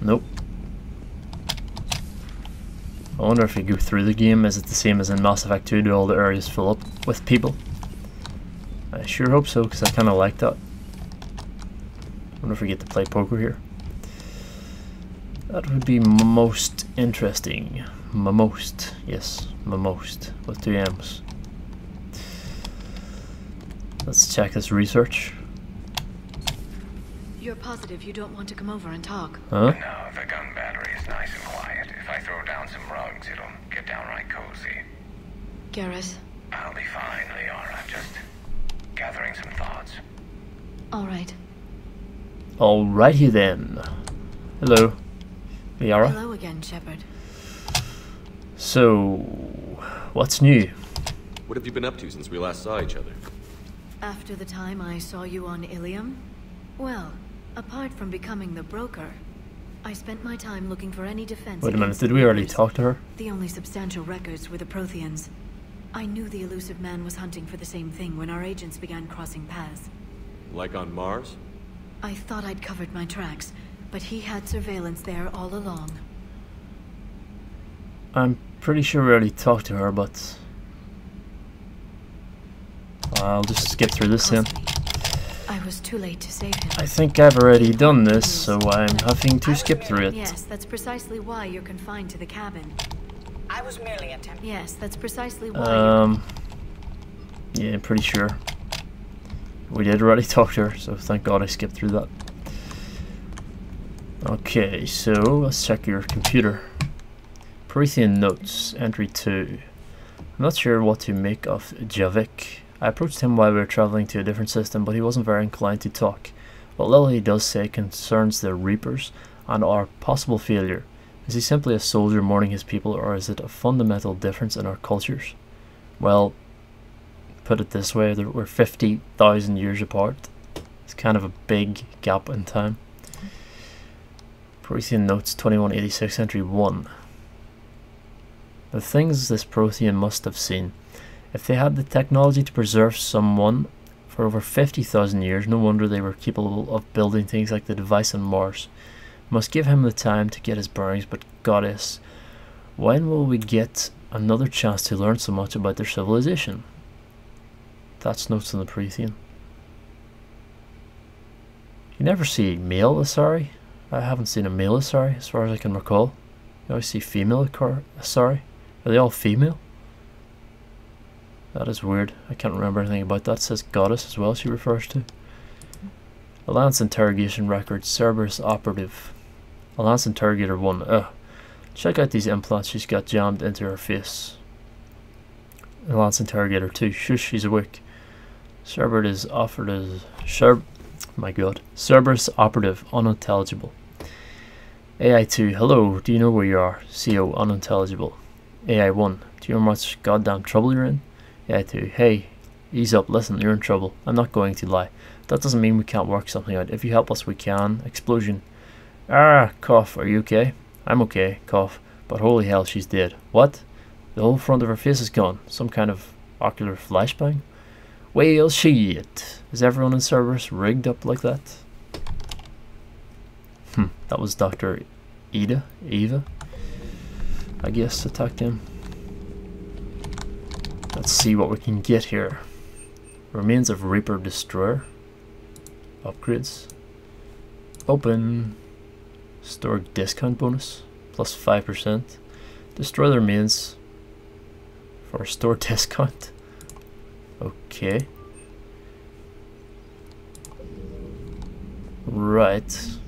Nope. I wonder if you go through the game, is it the same as in Mass Effect 2, do all the areas fill up with people? I sure hope so, because I kind of like that. I wonder if we get to play poker here. That would be most interesting. Most, yes, most, with two M's. Let's check this research. You're positive you don't want to come over and talk? Huh? No, the gun battery is nice and quiet. If I throw down some rugs, it'll get downright cozy. Garrus? I'll be fine, Liara. Just gathering some thoughts. All right. Alrighty then. Hello. Liara. Hello again, Shepard. So, what's new? What have you been up to since we last saw each other? After the time I saw you on Ilium? Well, apart from becoming the broker, I spent my time looking for any defense. Wait a minute, did we already talk to her? The only substantial records were the Protheans. I knew the Illusive Man was hunting for the same thing when our agents began crossing paths. Like on Mars? I thought I'd covered my tracks, but he had surveillance there all along. I'm pretty sure we already talked to her, but I'll just skip through this then. Cost me. I was too late to save him. I think I've already done this, so I'm having to skip through it. Yes, that's precisely why you're confined to the cabin. I was merely attempting. Yes, that's precisely why. Um, yeah, I'm pretty sure. We did already talk to her, so thank God I skipped through that. Okay, so let's check your computer. Prothean notes, entry 2. I'm not sure what to make of Javik. I approached him while we were traveling to a different system, but he wasn't very inclined to talk. What little he does say concerns the Reapers and our possible failure. Is he simply a soldier mourning his people, or is it a fundamental difference in our cultures? Well, put it this way, we're 50,000 years apart. It's kind of a big gap in time. Prothean Notes 2186 Entry 1. The things this Prothean must have seen. If they had the technology to preserve someone for over 50,000 years, no wonder they were capable of building things like the device on Mars. Must give him the time to get his bearings, but goddess, when will we get another chance to learn so much about their civilization? That's notes on the Prothean. You never see male Asari. I haven't seen a male Asari as far as I can recall. You always see female Asari. Are they all female? That is weird. I can't remember anything about that. It says goddess as well, she refers to. Alliance interrogation record, Cerberus operative. Alliance interrogator 1. Ugh. Check out these implants she's got jammed into her face. Alliance interrogator 2. Shush, she's awake. Cerberus as. Cer- my god. Cerberus operative, unintelligible. AI2, hello, do you know where you are? CO, unintelligible. AI1, do you know how much goddamn trouble you're in? AI2, hey, ease up, listen, you're in trouble. I'm not going to lie. That doesn't mean we can't work something out. If you help us, we can. Explosion. Ah, cough, are you okay? I'm okay, cough. But holy hell, she's dead. What? The whole front of her face is gone. Some kind of ocular flashbang? Well, shit. Is everyone in Cerberus rigged up like that? Hmm, that was Dr. Ida? Eva? I guess attacked him. Let's see what we can get here. Remains of Reaper Destroyer. Upgrades. Open. Store discount bonus. Plus 5%. Destroy the remains. For store discount. Okay. Right.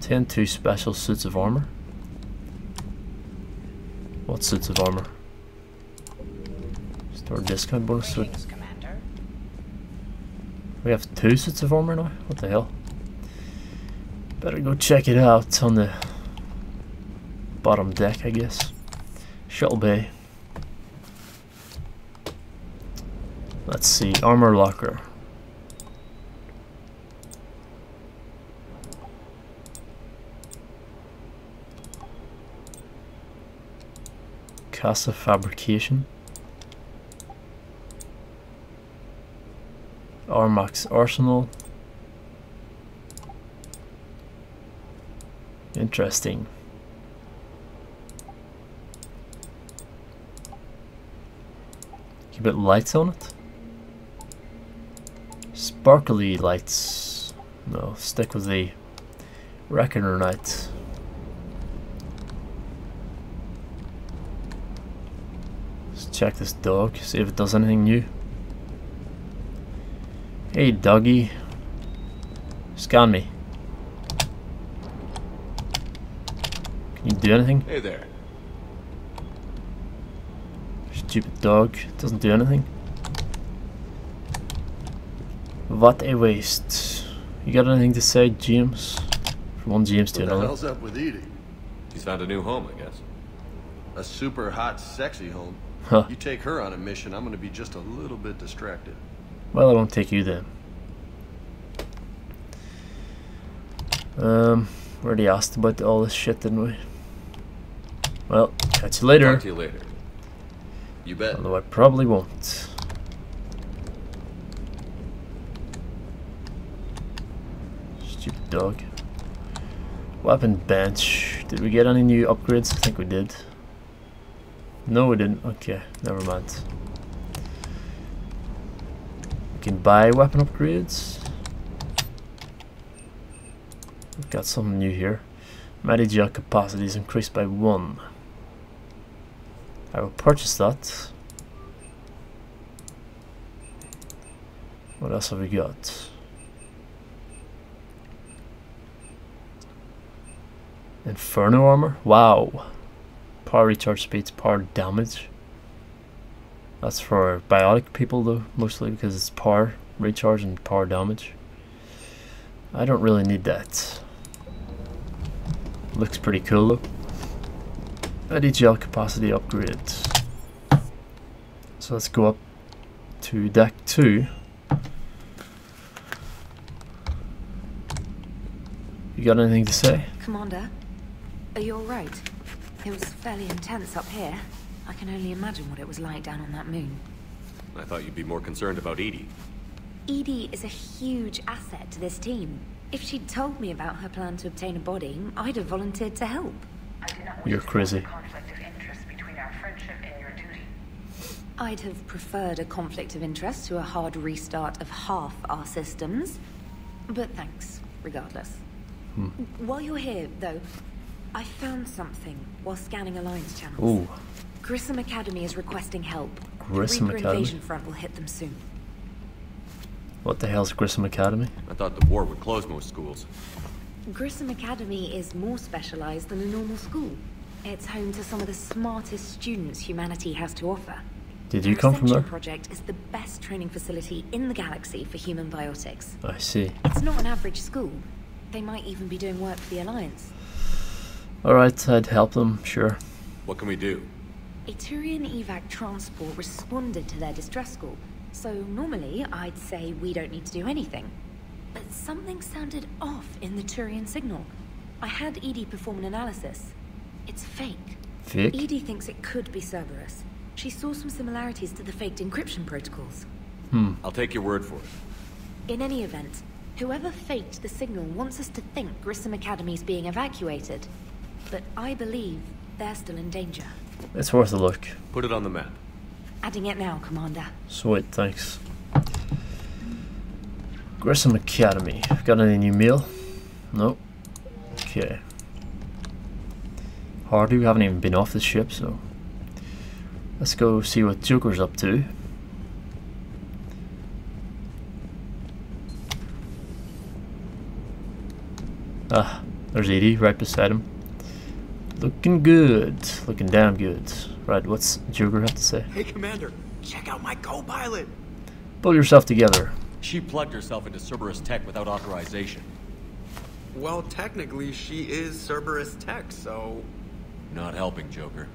10 2 special suits of armor. What suits of armor? Store discount bonus. So we have two suits of armor now? What the hell? Better go check it out on the bottom deck, I guess. Shuttle bay. Let's see, armor locker. Kassa fabrication. Armax arsenal. Interesting. Keep it lights on it. Sparkly lights. No, stick with the Reckoner Knight. Let's check this dog, see if it does anything new. Hey doggy. Scan me. Can you do anything? Hey there. Stupid dog. Doesn't do anything. What a waste. You got anything to say, James? From one James to What the another. hell's up with EDI? She's found a new home, I guess. A super hot, sexy home. Huh. You take her on a mission, I'm gonna be just a little bit distracted. Well, I won't take you then. Um, already asked about all this shit, didn't we? Well, catch you later. Talk to you later. You bet. Although I probably won't. Stupid dog. Weapon bench. Did we get any new upgrades? I think we did. No, we didn't. Okay, never mind. Can buy weapon upgrades. We've got something new here. Medigel capacity is increased by one. I will purchase that. What else have we got? Inferno armor? Wow. Power recharge speeds, power damage. That's for biotic people though, mostly because it's power recharge and power damage. I don't really need that. Looks pretty cool though. ADGL capacity upgrade. So let's go up to deck 2. You got anything to say? Commander, are you alright? It was fairly intense up here. I can only imagine what it was like down on that moon. I thought you'd be more concerned about EDI. EDI is a huge asset to this team. If she'd told me about her plan to obtain a body, I'd have volunteered to help. I do not wish You're crazy. conflict of interest between our friendship and your duty. I'd have preferred a conflict of interest to a hard restart of half our systems. But thanks, regardless. Hmm. While you're here, though, I found something while scanning Alliance channels. Ooh, Grissom Academy is requesting help. Grissom the Reaper Academy? invasion front will hit them soon. what the hell's Grissom Academy? I thought the war would close most schools. Grissom Academy is more specialized than a normal school. It's home to some of the smartest students humanity has to offer. Did you Their come from there? project is the best training facility in the galaxy for human biotics. I see. It's not an average school. They might even be doing work for the Alliance. Alright, I'd help them, sure. What can we do? A Turian evac transport responded to their distress call, so normally I'd say we don't need to do anything. But something sounded off in the Turian signal. I had EDI perform an analysis. It's fake. Fake? EDI thinks it could be Cerberus. She saw some similarities to the faked encryption protocols. Hmm. I'll take your word for it. In any event, whoever faked the signal wants us to think Grissom Academy's being evacuated. But I believe they're still in danger. It's worth a look. Put it on the map. Adding it now, Commander. Sweet, thanks. Grissom Academy. Got any new mail? Nope. Okay. Hardy, we haven't even been off the ship, so let's go see what Joker's up to. Ah, there's EDI right beside him. Looking good. Looking damn good. Right, what's Joker have to say? Hey, Commander, check out my co-pilot. Pull yourself together. She plugged herself into Cerberus Tech without authorization. Well, technically, she is Cerberus Tech, so Not helping, Joker.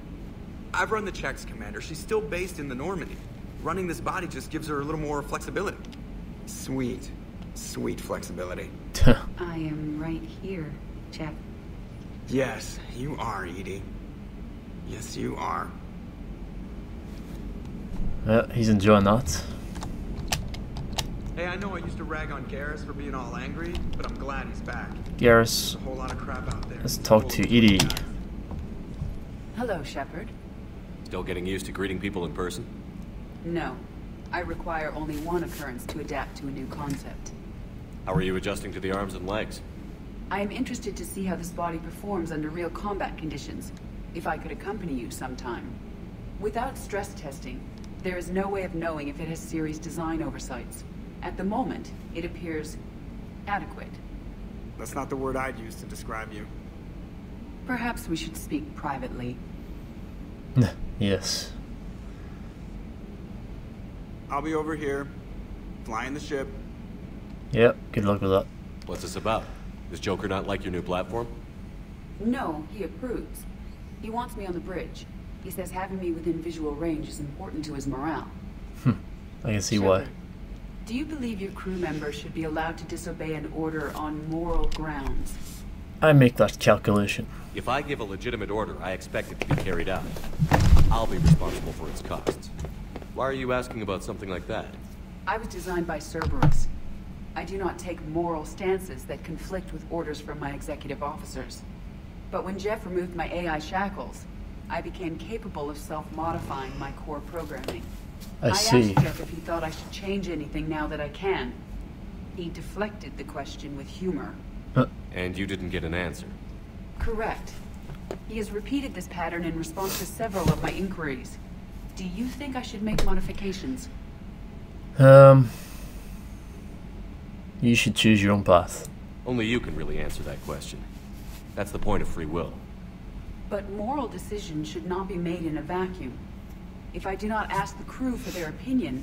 I've run the checks, Commander. She's still based in the Normandy. Running this body just gives her a little more flexibility. Sweet, sweet flexibility. I am right here, Jeff. Yes, you are, EDI. Yes, you are. Yeah, he's enjoying that. Hey, I know I used to rag on Garrus for being all angry, but I'm glad he's back. Garrus, A whole lot of crap out there. let's talk to EDI. Hello, Shepard. Still getting used to greeting people in person? No. I require only one occurrence to adapt to a new concept. How are you adjusting to the arms and legs? I am interested to see how this body performs under real combat conditions. If I could accompany you sometime. Without stress testing, there is no way of knowing if it has serious design oversights. At the moment, it appears adequate. That's not the word I'd use to describe you. Perhaps we should speak privately. yes. I'll be over here, flying the ship. Yep, good luck with that. What's this about? Does Joker not like your new platform? No, he approves. He wants me on the bridge. He says having me within visual range is important to his morale. Hmm. I can see why. Do you believe your crew members should be allowed to disobey an order on moral grounds? I make that calculation. If I give a legitimate order, I expect it to be carried out. I'll be responsible for its costs. Why are you asking about something like that? I was designed by Cerberus. I do not take moral stances that conflict with orders from my executive officers. But when Jeff removed my AI shackles, I became capable of self-modifying my core programming. I see. asked Jeff if he thought I should change anything now that I can. He deflected the question with humor. And you didn't get an answer. Correct. He has repeated this pattern in response to several of my inquiries. Do you think I should make modifications? Um, you should choose your own path. Only you can really answer that question. That's the point of free will. But moral decisions should not be made in a vacuum. If I do not ask the crew for their opinion,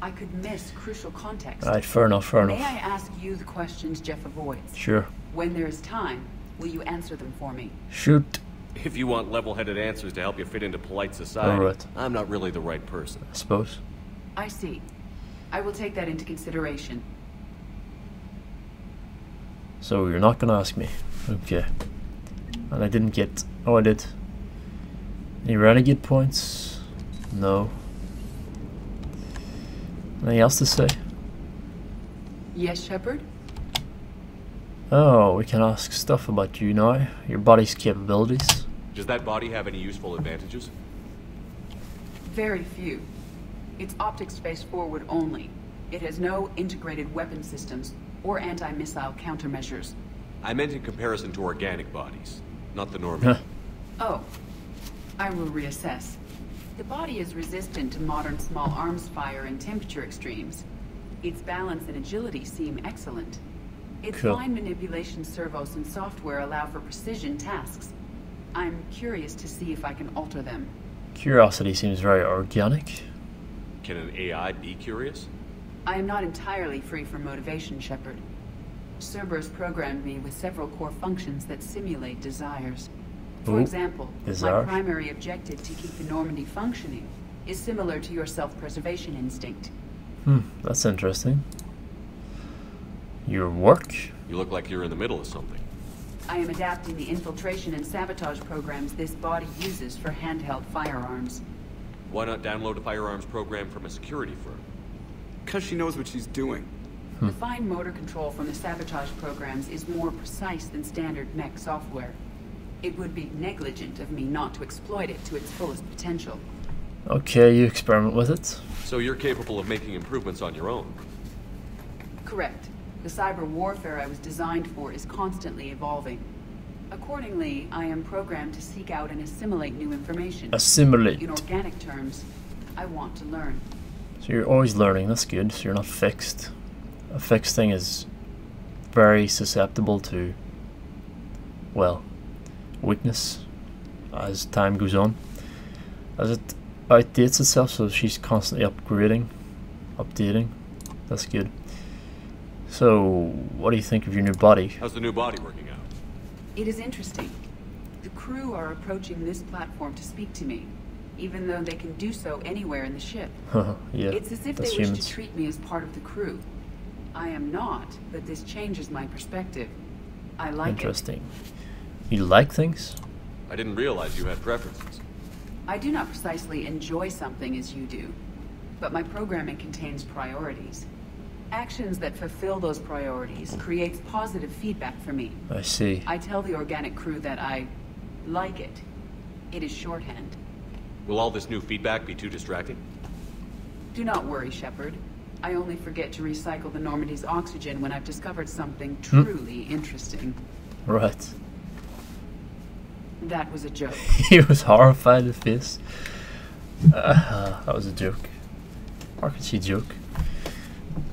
I could miss crucial context. Right, fair enough, fair enough. May enough. I ask you the questions Jeff avoids? Sure. When there is time, will you answer them for me? Shoot. If you want level-headed answers to help you fit into polite society, Alright. I'm not really the right person. I suppose. I see. I will take that into consideration. So you're not gonna ask me. Okay. And I didn't get... Oh, I did. Any renegade points? No. Anything else to say? Yes, Shepard? Oh, we can ask stuff about you now. Your body's capabilities. Does that body have any useful advantages? Very few. It's optics face forward only. It has no integrated weapon systems or anti-missile countermeasures. I meant in comparison to organic bodies, not the Huh. normal. Oh, I will reassess. The body is resistant to modern small arms fire and temperature extremes. Its balance and agility seem excellent. Its Cool. fine manipulation servos and software allow for precision tasks. I'm curious to see if I can alter them. Curiosity seems very organic. Can an AI be curious? I am not entirely free from motivation, Shepard. Cerberus programmed me with several core functions that simulate desires. For Ooh, example, desires. my primary objective to keep the Normandy functioning is similar to your self-preservation instinct. Hmm, that's interesting. Your work? You look like you're in the middle of something. I am adapting the infiltration and sabotage programs this body uses for handheld firearms. Why not download a firearms program from a security firm? Because she knows what she's doing. Hmm. The fine motor control from the sabotage programs is more precise than standard mech software. It would be negligent of me not to exploit it to its fullest potential. Okay, you experiment with it. So you're capable of making improvements on your own. Correct. The cyber warfare I was designed for is constantly evolving. Accordingly, I am programmed to seek out and assimilate new information. Assimilate. In organic terms, I want to learn. So you're always learning, that's good. So you're not fixed. A fixed thing is very susceptible to, well, weakness as time goes on. As it outdates itself, so she's constantly upgrading, updating. That's good. So, what do you think of your new body? How's the new body working out? It is interesting. The crew are approaching this platform to speak to me, even though they can do so anywhere in the ship. yeah, it's as if they wish humans. to treat me as part of the crew. I am not, but this changes my perspective. I like Interesting. You like things? I didn't realize you had preferences. I do not precisely enjoy something as you do, but my programming contains priorities. Actions that fulfill those priorities creates positive feedback for me. I see. I tell the organic crew that I like it. It is shorthand. Will all this new feedback be too distracting? Do not worry, Shepard. I only forget to recycle the Normandy's oxygen when I've discovered something truly interesting. Right. That was a joke. he was horrified at this. Uh, that was a joke. RPG joke.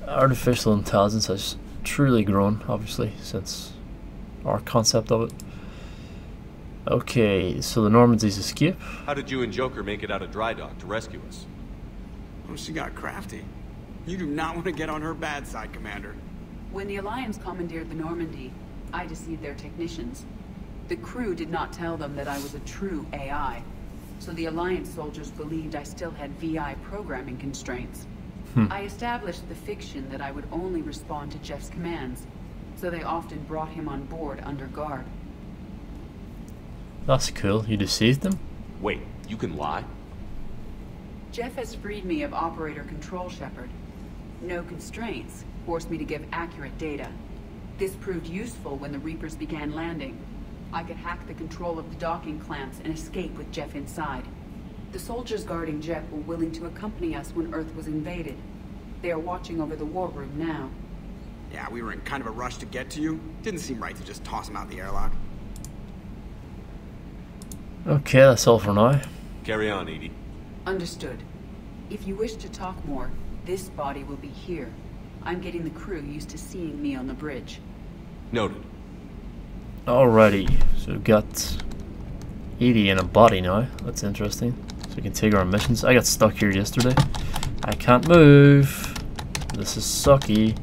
Artificial intelligence has truly grown, obviously, since our concept of it. Okay, so the Normandy's escape. How did you and Joker make it out of dry dock to rescue us? Oh, she got crafty. You do not want to get on her bad side, Commander. When the Alliance commandeered the Normandy, I deceived their technicians. The crew did not tell them that I was a true AI, so the Alliance soldiers believed I still had VI programming constraints. Hmm. I established the fiction that I would only respond to Jeff's commands, so they often brought him on board under guard. That's cool. You deceived them? Wait, you can lie? Jeff has freed me of operator control, Shepard. No constraints forced me to give accurate data. This proved useful when the Reapers began landing. I could hack the control of the docking clamps and escape with Jeff inside. The soldiers guarding Jeff were willing to accompany us when Earth was invaded. They are watching over the war room now. Yeah, we were in kind of a rush to get to you. Didn't seem right to just toss him out the airlock. Okay, that's all for now. Carry on, EDI. Understood. If you wish to talk more, this body will be here. I'm getting the crew used to seeing me on the bridge. Noted. Alrighty, so we've got EDI in a body now. That's interesting. So we can take our missions. I got stuck here yesterday. I can't move. This is sucky.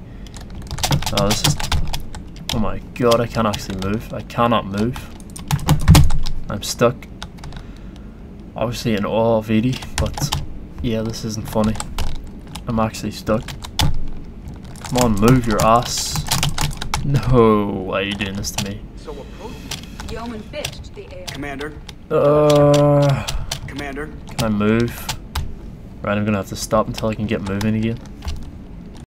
Oh, this is... Oh my god, I can't actually move. I cannot move. I'm stuck. Obviously in awe of EDI, but yeah, this isn't funny. I'm actually stuck. Come on, move your ass. No, why are you doing this to me? So approach. Yeoman bitched the air. Commander, Uh, Commander. can I move? Right, I'm gonna have to stop until I can get moving again.